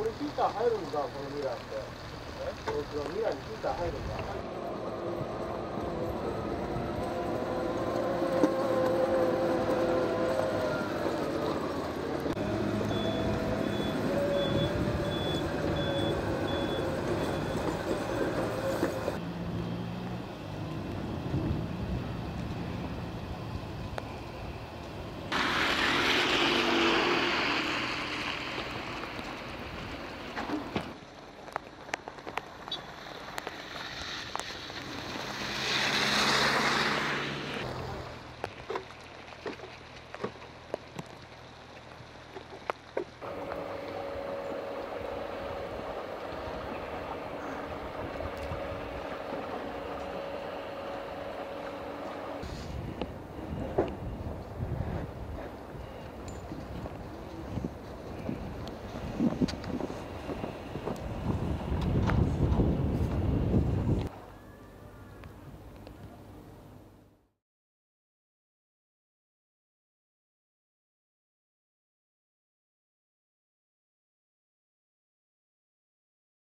俺ヒーター入るんだこのミラーって。このミラーにヒーター入るんだ